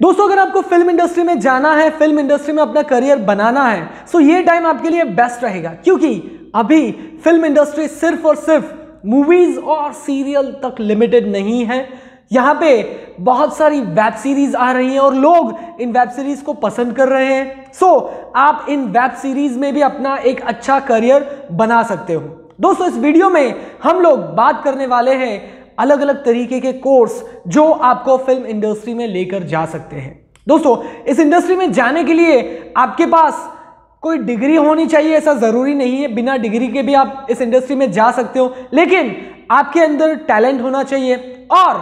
दोस्तों अगर आपको फ़िल्म इंडस्ट्री में जाना है फ़िल्म इंडस्ट्री में अपना करियर बनाना है सो ये टाइम आपके लिए बेस्ट रहेगा। क्योंकि अभी फ़िल्म इंडस्ट्री सिर्फ़ और सिर्फ़ मूवीज़ और सीरियल तक लिमिटेड नहीं है। यहाँ पे बहुत सारी वेब सीरीज़ आ रही हैं और लोग इन वेब सीरीज़ को पसंद कर रहे हैं। सो so, आप इन वेब सीरीज़ में भी अपना एक अच्छा करियर बना सकते हो। दोस्तों इस वीडियो में हम लोग बात करने वाले हैं अलग अलग तरीके के कोर्स जो आपको फ़िल्म इंडस्ट्री में लेकर जा सकते हैं। दोस्तों, इस इंडस्ट्री में जाने के लिए आपके पास कोई डिग्री होनी चाहिए ऐसा ज़रूरी नहीं है। बिना डिग्री के भी आप इस इंडस्ट्री में जा सकते हो, लेकिन आपके अंदर टैलेंट होना चाहिए और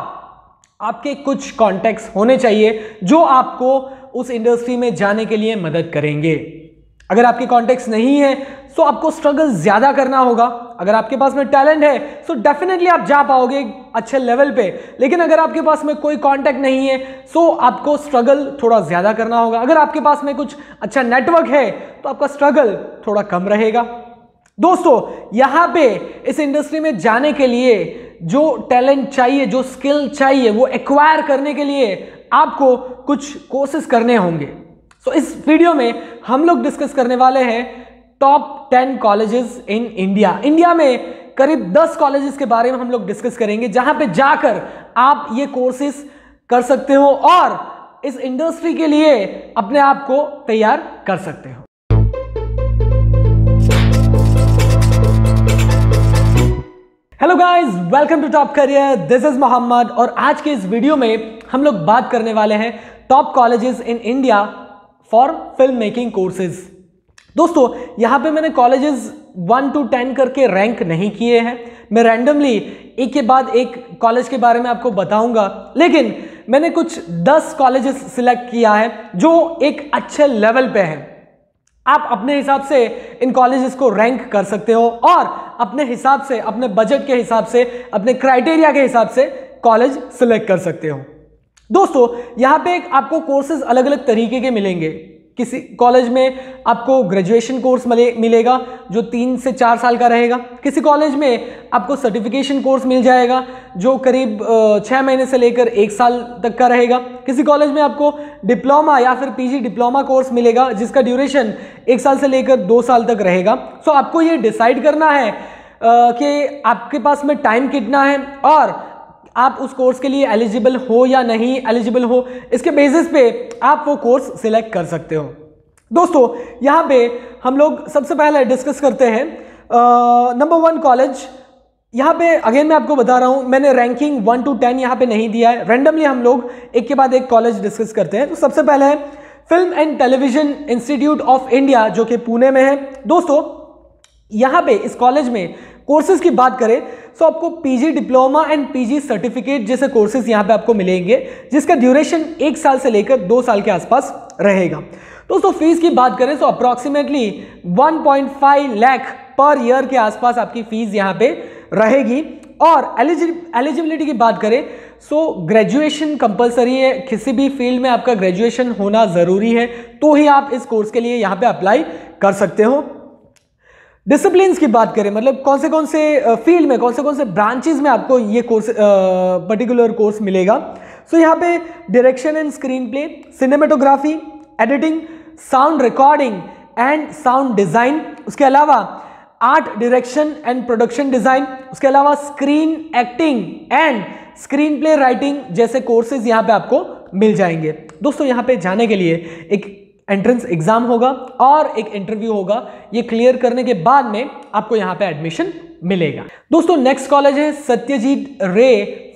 आपके कुछ कॉन्टेक्ट होने चाहिए जो आपको उस इंडस्ट्री में जाने के लिए मदद करेंगे। अगर आपके कॉन्टेक्ट नहीं है तो आपको स्ट्रगल ज़्यादा करना होगा। अगर आपके पास में टैलेंट है तो डेफिनेटली आप जा पाओगे। अच्छे लेवल पे। लेकिन अगर आपके पास में कोई कांटेक्ट नहीं है तो आपको स्ट्रगल थोड़ा ज़्यादा करना होगा। अगर आपके पास में कुछ अच्छा नेटवर्क है तो आपका स्ट्रगल थोड़ा कम रहेगा। दोस्तों यहाँ पे इस इंडस्ट्री में जाने के लिए जो टैलेंट चाहिए जो स्किल चाहिए वो एक्वायर करने के लिए आपको कुछ कोर्सेज करने होंगे। सो so, इस वीडियो में हम लोग डिस्कस करने वाले हैं top ten colleges in India India में करीब दस कॉलेजेस के बारे में हम लोग डिस्कस करेंगे, जहाँ पे जाकर आप ये कोर्सेस कर सकते हो और इस इंडस्ट्री के लिए अपने आप को तैयार कर सकते हो। Hello guys welcome to top career this is Mohammad और आज के इस वीडियो में हम लोग बात करने वाले हैं top colleges in India for film making courses दोस्तों, यहाँ पे मैंने कॉलेजेस वन टू टेन करके रैंक नहीं किए हैं। मैं रैंडमली एक के बाद एक कॉलेज के बारे में आपको बताऊँगा। लेकिन मैंने कुछ दस कॉलेजेस सिलेक्ट किया है जो एक अच्छे लेवल पे हैं। आप अपने हिसाब से इन कॉलेजेस को रैंक कर सकते हो और अपने हिसाब से, अपने बजट के हिसाब से, अपने क्राइटेरिया के हिसाब से कॉलेज सिलेक्ट कर सकते हो। दोस्तों, यहाँ पे एक आपको कोर्सेज अलग अलग तरीके के मिलेंगे। किसी कॉलेज में आपको ग्रेजुएशन कोर्स मिले, मिलेगा, जो तीन से चार साल का रहेगा। किसी कॉलेज में आपको सर्टिफिकेशन कोर्स मिल जाएगा, जो करीब छः महीने से लेकर एक साल तक का रहेगा। किसी कॉलेज में आपको डिप्लोमा या फिर पीजी डिप्लोमा कोर्स मिलेगा, जिसका ड्यूरेशन एक साल से लेकर दो साल तक रहेगा। सो आपको ये डिसाइड करना है कि आपके पास में टाइम कितना है और आप उस कोर्स के लिए एलिजिबल हो या नहीं एलिजिबल हो, इसके बेसिस पे आप वो कोर्स सिलेक्ट कर सकते हो। दोस्तों, यहाँ पे हम लोग सबसे पहले डिस्कस करते हैं नंबर वन कॉलेज यहाँ पे अगेन मैं आपको बता रहा हूँ, मैंने रैंकिंग वन टू टेन यहाँ पे नहीं दिया है। रैंडमली हम लोग एक के बाद एक कॉलेज डिस्कस करते हैं। तो सबसे पहले है film and television institute of India जो कि पुणे में है। दोस्तों, यहाँ पे इस कॉलेज में कोर्सेज की बात करें तो आपको PG diploma and PG certificate जैसे कोर्सेज यहाँ पे आपको मिलेंगे, जिसका ड्यूरेशन एक साल से लेकर दो साल के आसपास रहेगा। दोस्तों फ़ीस की बात करें तो अप्रॉक्सीमेटली 1.5 लाख पर ईयर के आसपास आपकी फ़ीस यहाँ पे रहेगी। और एलिजिबिलिटी की बात करें सो ग्रेजुएशन कंपलसरी है, किसी भी फ़ील्ड में आपका ग्रेजुएशन होना ज़रूरी है तो ही आप इस कोर्स के लिए यहाँ पे अप्लाई कर सकते हो। डिसिप्लिन की बात करें मतलब कौन से कौन से फ़ील्ड में कौन से कौन से ब्रांचेज में आपको ये कोर्स पर्टिकुलर कोर्स मिलेगा। सो so, यहाँ पे direction and screen play cinematography editing sound recording and sound design उसके अलावा art direction and production design उसके अलावा screen acting and screen play writing जैसे कोर्सेज यहाँ पे आपको मिल जाएँगे। दोस्तों यहाँ पे जाने के लिए एक एंट्रेंस एग्ज़ाम होगा और एक इंटरव्यू होगा। ये क्लियर करने के बाद में आपको यहाँ पे एडमिशन मिलेगा। दोस्तों नेक्स्ट कॉलेज है सत्यजीत रे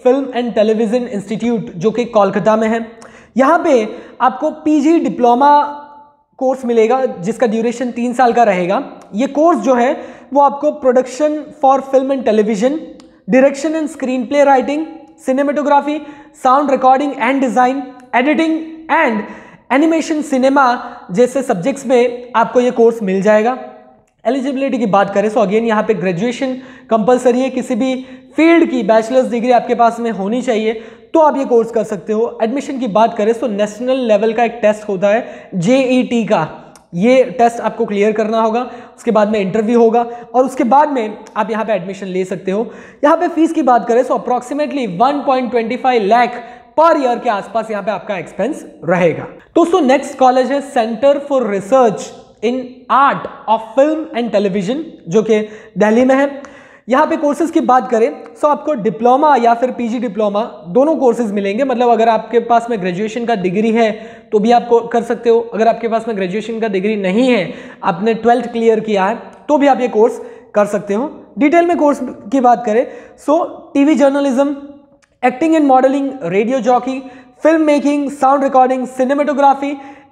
फ़िल्म एंड टेलीविज़न इंस्टीट्यूट जो कि कोलकाता में है। यहाँ पे आपको पीजी डिप्लोमा कोर्स मिलेगा, जिसका ड्यूरेशन तीन साल का रहेगा। ये कोर्स जो है, वो आपको production for film and television direction and screen play writing cinematography sound recording and design editing and animation cinema जैसे सब्जेक्ट्स में आपको ये कोर्स मिल जाएगा। एलिजिबिलिटी की बात करें सो अगेन यहाँ पे ग्रेजुएशन कंपलसरी है, किसी भी फ़ील्ड की बैचलर्स डिग्री आपके पास में होनी चाहिए तो आप ये कोर्स कर सकते हो। एडमिशन की बात करें तो नेशनल लेवल का एक टेस्ट होता है जेईटी e का। ये टेस्ट आपको क्लियर करना होगा, उसके बाद में इंटरव्यू होगा, और उसके बाद में आप यहाँ पे एडमिशन ले सकते हो। यहाँ पे फ़ीस की बात करें तो अप्रॉक्सीमेटली 1.25 लाख पर ईयर के आसपास यहाँ पे आपका एक्सपेंस रहेगा। दोस्तों नेक्स्ट कॉलेज है centre for research in art of film and television जो कि दिल्ली में है। यहाँ पे कोर्सेज की बात करें सो आपको डिप्लोमा या फिर पीजी डिप्लोमा दोनों कोर्सेज मिलेंगे। मतलब अगर आपके पास में ग्रेजुएशन का डिग्री है तो भी आप कर सकते हो। अगर आपके पास में ग्रेजुएशन का डिग्री नहीं है, आपने ट्वेल्थ क्लियर किया है तो भी आप ये कोर्स कर सकते हो। डिटेल में कोर्स की बात करें so TV journalism acting and modelling radio jockey film making sound recording cinematography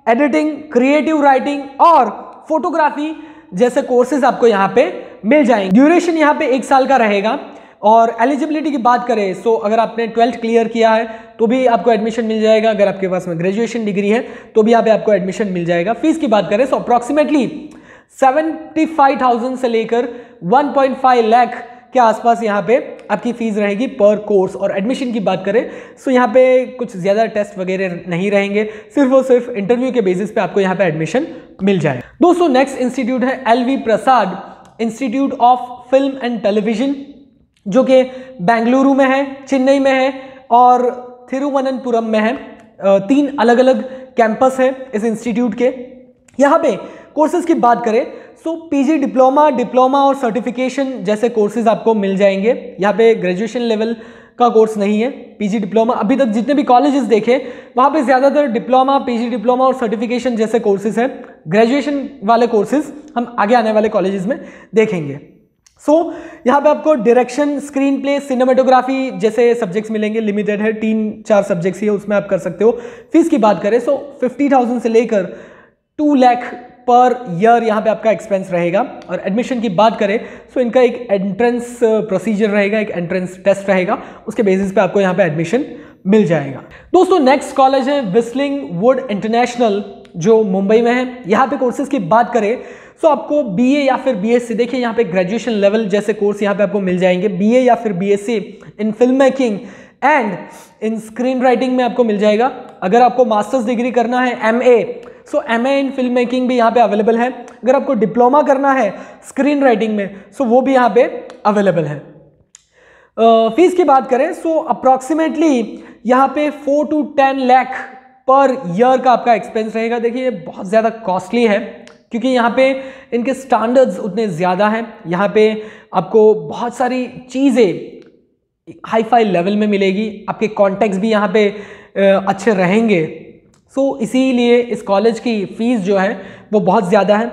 editing creative writing और फोटोग्राफी जैसे कोर्सेज आपको यहाँ पे मिल जाएँगे। ड्यूरेशन यहाँ पे एक साल का रहेगा और एलिजिबिलिटी की बात करें सो अगर आपने ट्वेल्थ क्लियर किया है तो भी आपको एडमिशन मिल जाएगा। अगर आपके पास में ग्रेजुएशन डिग्री है तो भी यहाँ पे आपको एडमिशन मिल जाएगा। फ़ीस की बात करें so approximately seventy five thousand से लेकर वन पॉइंट फाइव लैख के आसपास यहाँ पे आपकी फ़ीस रहेगी पर कोर्स और एडमिशन की बात करें सो यहाँ पे कुछ ज़्यादा टेस्ट वगैरह नहीं रहेंगे, सिर्फ़ और सिर्फ़ इंटरव्यू के बेसिस पे आपको यहाँ पे एडमिशन मिल जाए दोस्तों नेक्स्ट इंस्टीट्यूट है LV Prasad institute of film and television जो कि बेंगलुरु में है, चेन्नई में है और थिरुवनंतपुरम में है। तीन अलग अलग कैंपस है इस इंस्टीट्यूट के। यहाँ पे कोर्सेज की बात करें सो पीजी डिप्लोमा डिप्लोमा और सर्टिफिकेशन जैसे कोर्सेज आपको मिल जाएँगे। यहाँ पे ग्रेजुएशन लेवल का कोर्स नहीं है पीजी डिप्लोमा अभी तक जितने भी कॉलेजेस देखे वहाँ पे ज़्यादातर डिप्लोमा पीजी डिप्लोमा और सर्टिफिकेशन जैसे कोर्सेज हैं। ग्रेजुएशन वाले कोर्सेज हम आगे आने वाले कॉलेजेस में देखेंगे। सो so, यहाँ पे आपको डायरेक्शन स्क्रीन प्ले सिनेमाटोग्राफी जैसे सब्जेक्ट्स मिलेंगे। लिमिटेड है तीन चार सब्जेक्ट्स ही है उसमें आप कर सकते हो। फ़ीस की बात करें सो फिफ्टी थाउज़ेंड से लेकर टू लैख पर ईयर यहाँ पे आपका एक्सपेंस रहेगा। और एडमिशन की बात करें तो इनका एक एंट्रेंस प्रोसीजर uh, रहेगा एक एंट्रेंस टेस्ट रहेगा। उसके बेसिस पे आपको यहाँ पे एडमिशन मिल जाएगा। दोस्तों नेक्स्ट कॉलेज है विस्लिंग वुड इंटरनेशनल जो मुंबई में है। यहाँ पे कोर्सेज की बात करें तो आपको बीए या फिर बीएससी देखिए यहाँ पे ग्रेजुएशन लेवल जैसे कोर्स यहाँ पे आपको मिल जाएँगे। बीए या फिर BSc in film making and in screen writing में आपको मिल जाएगा। अगर आपको मास्टर्स डिग्री करना है MA so M A in film making भी यहाँ पे अवेलेबल है। अगर आपको डिप्लोमा करना है स्क्रीन राइटिंग में सो वो भी यहाँ पे अवेलेबल है। फ़ीस की बात करें सो अप्रॉक्सीमेटली यहाँ पे four to ten lakh per year का आपका एक्सपेंस रहेगा। देखिए, ये बहुत ज़्यादा कॉस्टली है, क्योंकि यहाँ पे इनके स्टैंडर्ड्स उतने ज़्यादा हैं। यहाँ पे आपको बहुत सारी चीज़ें हाई फाई लेवल में मिलेगी। आपके कॉन्टेक्ट भी यहाँ पे अच्छे रहेंगे। सो so, इसीलिए इस कॉलेज की फ़ीस जो है वो बहुत ज़्यादा है।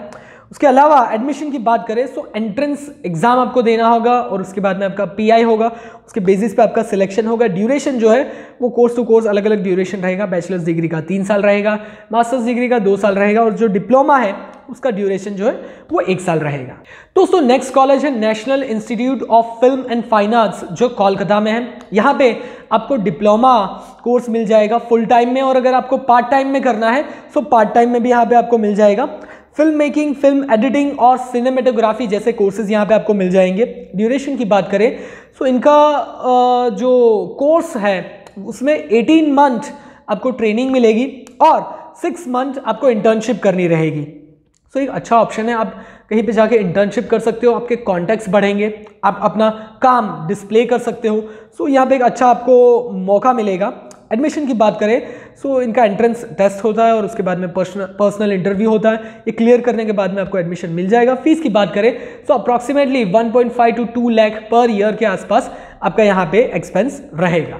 उसके अलावा एडमिशन की बात करें तो एंट्रेंस एग्ज़ाम आपको देना होगा और उसके बाद में आपका पीआई होगा। उसके बेसिस पे आपका सिलेक्शन होगा। ड्यूरेशन जो है, वो कोर्स टू कोर्स अलग अलग ड्यूरेशन रहेगा। बैचलर्स डिग्री का तीन साल रहेगा मास्टर्स डिग्री का दो साल रहेगा और जो डिप्लोमा है, उसका ड्यूरेशन जो है, वो एक साल रहेगा। दोस्तों नेक्स्ट कॉलेज है national institute of film and fine arts जो कोलकाता में है। यहाँ पे आपको डिप्लोमा कोर्स मिल जाएगा फुल टाइम में और अगर आपको पार्ट टाइम में करना है तो पार्ट टाइम में भी यहाँ पे आपको मिल जाएगा। फ़िल्म मेकिंग फ़िल्म एडिटिंग और सिनेमेटोग्राफी जैसे कोर्सेज यहाँ पे आपको मिल जाएँगे। ड्यूरेशन की बात करें तो इनका जो कोर्स है, उसमें 18 मंथ आपको ट्रेनिंग मिलेगी और सिक्स मंथ आपको इंटर्नशिप करनी रहेगी। सो एक अच्छा ऑप्शन है, आप कहीं पे जाके इंटर्नशिप कर सकते हो, आपके कॉन्टैक्ट्स बढ़ेंगे, आप अपना काम डिस्प्ले कर सकते हो। सो यहाँ पे एक अच्छा आपको मौका मिलेगा। एडमिशन की बात करें सो so, इनका एंट्रेंस टेस्ट होता है और उसके बाद में पर्सनल पर्सनल इंटरव्यू होता है। ये क्लियर करने के बाद में आपको एडमिशन मिल जाएगा। फ़ीस की बात करें सो अप्रॉक्सीमेटली 1.5 टू 2 लाख पर ईयर के आसपास आपका यहाँ पे एक्सपेंस रहेगा।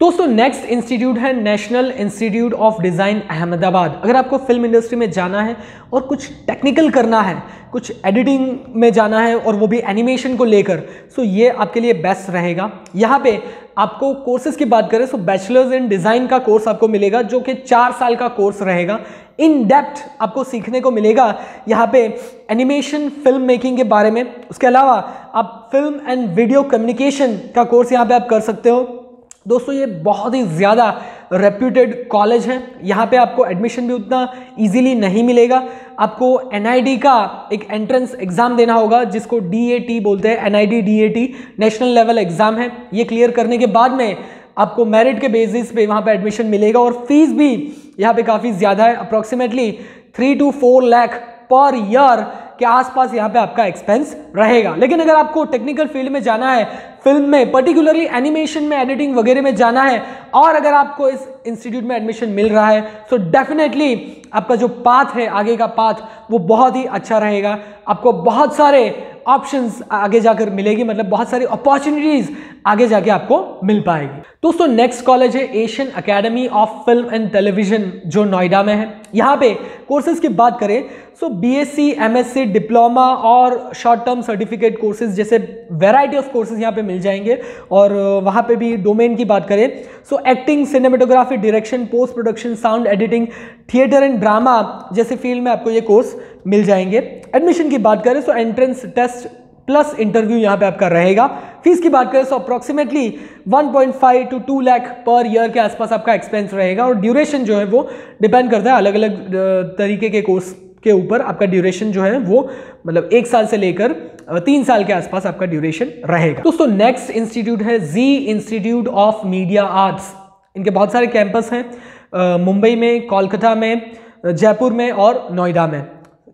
दोस्तों नेक्स्ट इंस्टीट्यूट है national institute of design Ahmedabad अगर आपको फ़िल्म इंडस्ट्री में जाना है और कुछ टेक्निकल करना है, कुछ एडिटिंग में जाना है और वो भी एनिमेशन को लेकर सो ये आपके लिए बेस्ट रहेगा। यहाँ पे आपको कोर्सेज की बात करें सो बैचलर्स इन डिज़ाइन का कोर्स आपको मिलेगा, जो कि चार साल का कोर्स रहेगा। इन डेप्थ आपको सीखने को मिलेगा यहाँ पे एनिमेशन फ़िल्म मेकिंग के बारे में। उसके अलावा आप फ़िल्म एंड वीडियो कम्युनिकेशन का कोर्स यहाँ पे आप कर सकते हो। दोस्तों, ये बहुत ही ज़्यादा रेप्यूटेड कॉलेज है। यहाँ पे आपको एडमिशन भी उतना इजीली नहीं मिलेगा। आपको एनआईडी का एक एंट्रेंस एग्ज़ाम देना होगा, जिसको डीएटी बोलते हैं। N I national level exam है। ये क्लियर करने के बाद में आपको मेरिट के बेसिस पे वहाँ पे एडमिशन मिलेगा और फ़ीस भी यहाँ पे काफ़ी ज़्यादा है। Approximately three to four lakh per year के आसपास यहाँ पे आपका एक्सपेंस रहेगा। लेकिन अगर आपको टेक्निकल फ़ील्ड में जाना है फ़िल्म में पर्टिकुलरली एनिमेशन में एडिटिंग वगैरह में जाना है। और अगर आपको इस इंस्टीट्यूट में एडमिशन मिल रहा है तो डेफिनेटली आपका जो पाथ है, आगे का पाथ वो बहुत ही अच्छा रहेगा। आपको बहुत सारे ऑप्शंस आगे जाकर मिलेगी मतलब बहुत सारी अपॉर्चुनिटीज़ आगे जाके आपको मिल पाएगी। दोस्तों नेक्स्ट कॉलेज है Asian academy of film and television जो नोएडा में है। यहाँ पे कोर्सेज की बात करें सो बीएससी एमएससी डिप्लोमा और शॉर्ट टर्म सर्टिफिकेट कोर्सेज जैसे वेराइटी ऑफ़ कोर्सेज यहाँ पे मिल जाएँगे। और वहाँ पे भी डोमेन की बात करें so acting cinematography direction post production sound editing theatre and drama जैसे फ़ील्ड में आपको ये कोर्स मिल जाएँगे। एडमिशन की बात करें so entrance test plus interview यहाँ पे आपका रहेगा। फ़ीस की बात करें तो अप्रोक्सीमेटली 1.5 टू 2 लाख पर ईयर के आसपास आपका एक्सपेंस रहेगा। और ड्यूरेशन जो है वो डिपेंड करता है अलग अलग तरीके के कोर्स के ऊपर आपका ड्यूरेशन जो है वो मतलब एक साल से लेकर तीन साल के आसपास आपका ड्यूरेशन रहेगा। दोस्तों नेक्स्ट इंस्टीट्यूट है Zee institute of media arts इनके बहुत सारे कैंपस हैं मुंबई में, कोलकाता में जयपुर में और नोएडा में।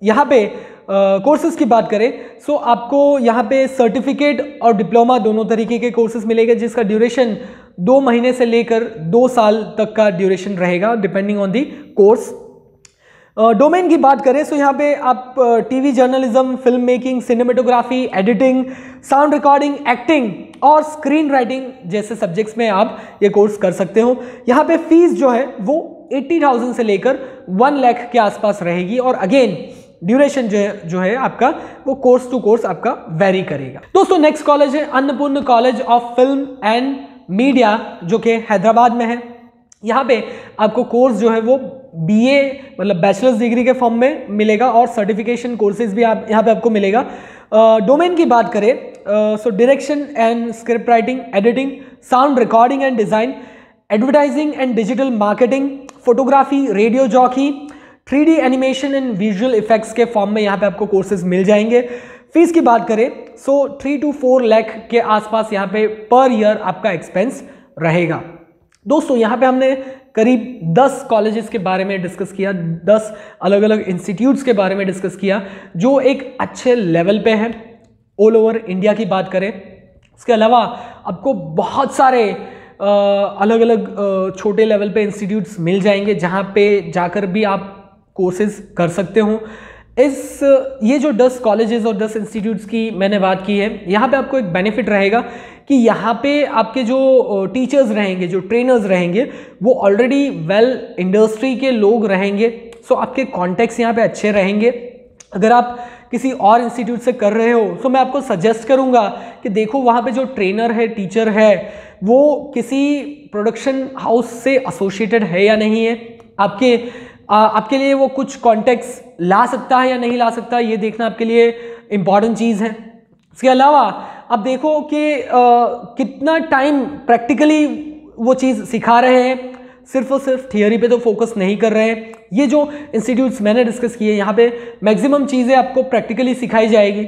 यहाँ पे कोर्सेज की बात करें सो आपको यहाँ पे सर्टिफिकेट और डिप्लोमा दोनों तरीके के कोर्सेज मिलेंगे, जिसका ड्यूरेशन दो महीने से लेकर दो साल तक का ड्यूरेशन रहेगा depending on the course domain की बात करें तो यहाँ पे आप TV journalism film making cinematography editing sound recording acting और स्क्रीन राइटिंग जैसे सब्जेक्ट्स में आप ये कोर्स कर सकते हो। यहाँ पे फ़ीस जो है वो 80,000 से लेकर 1 लाख के आसपास रहेगी और अगेन ड्यूरेशन जो है जो है आपका वो कोर्स टू कोर्स आपका वेरी करेगा। दोस्तों नेक्स्ट कॉलेज है Annapurna college of film and media जो कि हैदराबाद में है। यहाँ पे आपको कोर्स जो है वो बीए मतलब बैचलर्स डिग्री के फॉर्म में मिलेगा और सर्टिफिकेशन कोर्सेज भी आप यहाँ पे आपको मिलेगा। डोमेन uh, की बात करें so direction and script writing editing sound recording and design advertising and digital marketing photography radio jockey three animation and visual effects के फॉर्म में यहाँ पे आपको कोर्सेज मिल जाएँगे। फ़ीस की बात करें so three to four lakh के आसपास यहाँ पे पर ईयर आपका एक्सपेंस रहेगा। दोस्तों यहाँ पे हमने करीब 10 कॉलेजेस के बारे में डिस्कस किया 10 अलग अलग इंस्टीट्यूट्स के बारे में डिस्कस किया जो एक अच्छे लेवल पे हैं। ऑल ओवर इंडिया की बात करें इसके अलावा आपको बहुत सारे आ, अलग अलग छोटे लेवल पे इंस्टीट्यूट्स मिल जाएँगे जहाँ पे जाकर भी आप कोर्सेज कर सकते हो। इस, ये जो 10 कॉलेजेस और 10 इंस्टीट्यूट्स की मैंने बात की है, यहाँ पे आपको एक बेनिफिट रहेगा कि यहाँ पे आपके जो टीचर्स रहेंगे, जो ट्रेनर्स रहेंगे, वो ऑलरेडी वेल इंडस्ट्री के लोग रहेंगे। सो आपके कॉन्टेक्ट्स यहाँ पे अच्छे रहेंगे। अगर आप किसी और इंस्टीट्यूट से कर रहे हो तो मैं आपको सजेस्ट करूँगा कि देखो वहाँ पे जो ट्रेनर है टीचर है, वो किसी प्रोडक्शन हाउस से एसोसिएटेड है या नहीं है। आपके आपके लिए वो कुछ कॉन्टेक्स ला सकता है या नहीं ला सकता, ये देखना आपके लिए इंपॉर्टेंट चीज़ है। इसके अलावा, आप देखो कि कितना टाइम प्रैक्टिकली वो चीज़ सिखा रहे हैं। सिर्फ़ और सिर्फ़ थियोरी पे तो फोकस नहीं कर रहे हैं। ये जो इंस्टीट्यूट्स मैंने डिस्कस किए यहाँ पे मैक्सिमम चीज़ें आपको प्रैक्टिकली सिखाई जाएगी।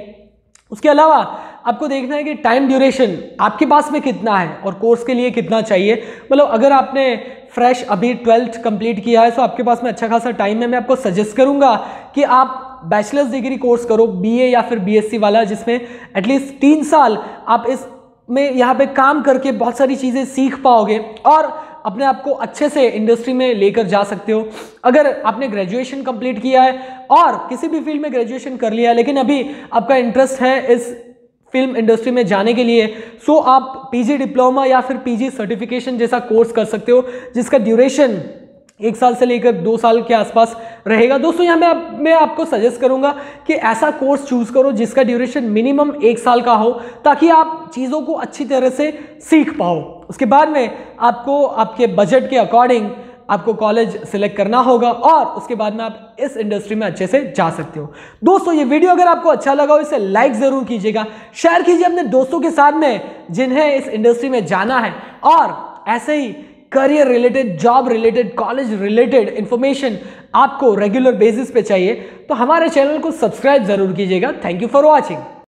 उसके अलावा आपको देखना है कि टाइम ड्यूरेशन आपके पास में कितना है और कोर्स के लिए कितना चाहिए। मतलब अगर आपने फ्रेश अभी ट्वेल्थ कंप्लीट किया है तो आपके पास में अच्छा खासा टाइम है। मैं आपको सजेस्ट करूँगा कि आप बैचलर्स डिग्री कोर्स करो बीए या फिर बीएससी वाला, जिसमें एटलीस्ट तीन साल आप इस में यहाँ पे काम करके बहुत सारी चीज़ें सीख पाओगे और अपने आप को अच्छे से इंडस्ट्री में लेकर जा सकते हो। अगर आपने ग्रेजुएशन कंप्लीट किया है और किसी भी फ़ील्ड में ग्रेजुएशन कर लिया है, लेकिन अभी आपका इंटरेस्ट है इस फ़िल्म इंडस्ट्री में जाने के लिए सो so, आप पीजी डिप्लोमा या फिर पीजी सर्टिफिकेशन जैसा कोर्स कर सकते हो जिसका ड्यूरेशन एक साल से लेकर दो साल के आसपास रहेगा। दोस्तों यहाँ मैं आप, मैं आपको सजेस्ट करूँगा कि ऐसा कोर्स चूज़ करो जिसका ड्यूरेशन मिनिमम एक साल का हो ताकि आप चीज़ों को अच्छी तरह से सीख पाओ। उसके बाद में आपको आपके बजट के अकॉर्डिंग आपको कॉलेज सिलेक्ट करना होगा और उसके बाद में आप इस इंडस्ट्री में अच्छे से जा सकते हो। दोस्तों, ये वीडियो अगर आपको अच्छा लगा हो, इसे लाइक ज़रूर कीजिएगा। शेयर कीजिए अपने दोस्तों के साथ में जिन्हें इस इंडस्ट्री में जाना है। और ऐसे ही career related job related college related information आपको रेगुलर बेसिस पे चाहिए तो हमारे चैनल को सब्सक्राइब ज़रूर कीजिएगा। Thank you for watching